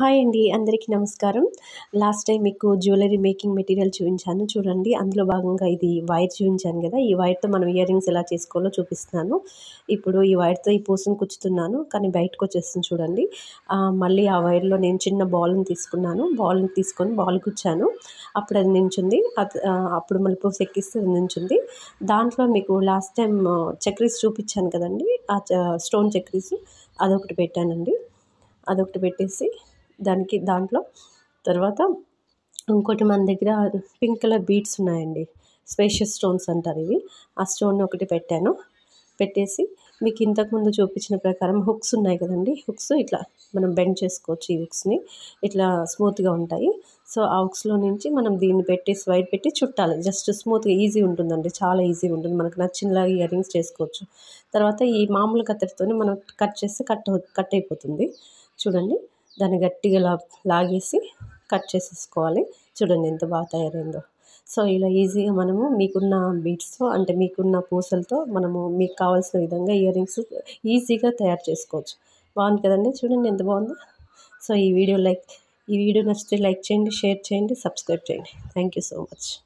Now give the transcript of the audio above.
Hi అండి అందరికీ నమస్కారం. లాస్ట్ టైం మీకు జ్యువెలరీ మేకింగ్ మెటీరియల్ చూపించాను. చూడండి అందులో భాగంగా ఇది వైర్ చూపించాను కదా ఈ వైర్తో మనం ఇయర్ రింగ్స్ ఎలా చేసుకోవాలో చూపిస్తున్నాను. ఇప్పుడు ఈ వైర్తో ఈ పూసను కుచ్చుతున్నాను కానీ బయటకు వచ్చేస్తుంది చూడండి. మళ్ళీ ఆ వైర్లో నేను చిన్న బాల్ని తీసుకున్నాను. బాల్ని తీసుకొని బాల్ కుచ్చాను. అప్పుడు అది నించుంది. అప్పుడు మళ్ళీ పూస ఎక్కిస్తే అది నించుంది. దాంట్లో మీకు లాస్ట్ టైం చక్రీస్ చూపించాను కదండి. ఆ చ- స్టోన్ చక్రీస్ అదొకటి పెట్టానండి. అదొకటి పెట్టేసి దానికి దాంట్లో. తర్వాత ఇంకోటి మన దగ్గర పింక్ కలర్ బీడ్స్ ఉన్నాయండి. స్పేషియస్ స్టోన్స్ అంటారు ఇవి. ఆ స్టోన్ ఒకటి పెట్టాను. పెట్టేసి మీకు ఇంతకుముందు చూపించిన ప్రకారం హుక్స్ ఉన్నాయి కదండి. హుక్స్ ఇట్లా మనం బెండ్ చేసుకోవచ్చు ఈ హుక్స్ని. ఇట్లా స్మూత్గా ఉంటాయి. సో ఆ హుక్స్లో నుంచి మనం దీన్ని పెట్టి స్వైట్ పెట్టి చుట్టాలి. జస్ట్ స్మూత్గా ఈజీ ఉంటుందండి. చాలా ఈజీగా ఉంటుంది. మనకు నచ్చినలాగా ఇయర్ రింగ్స్ చేసుకోవచ్చు. తర్వాత ఈ మామూలు కత్తెరతోనే మనం కట్ చేస్తే కట్ కట్ అయిపోతుంది. చూడండి. దాన్ని గట్టిగా లా లాగేసి కట్ చేసేసుకోవాలి. చూడండి ఎంత బాగా తయారైందో. సో ఇలా ఈజీగా మనము మీకున్న బీట్స్తో అంటే మీకున్న పూసలతో మనము మీకు కావాల్సిన విధంగా ఇయర్ రింగ్స్ ఈజీగా తయారు చేసుకోవచ్చు. బాగుంది కదండి? చూడండి ఎంత బాగుందో. సో ఈ వీడియో లైక్ ఈ వీడియో నచ్చితే లైక్ చేయండి షేర్ చేయండి సబ్స్క్రైబ్ చేయండి. Thank you so much.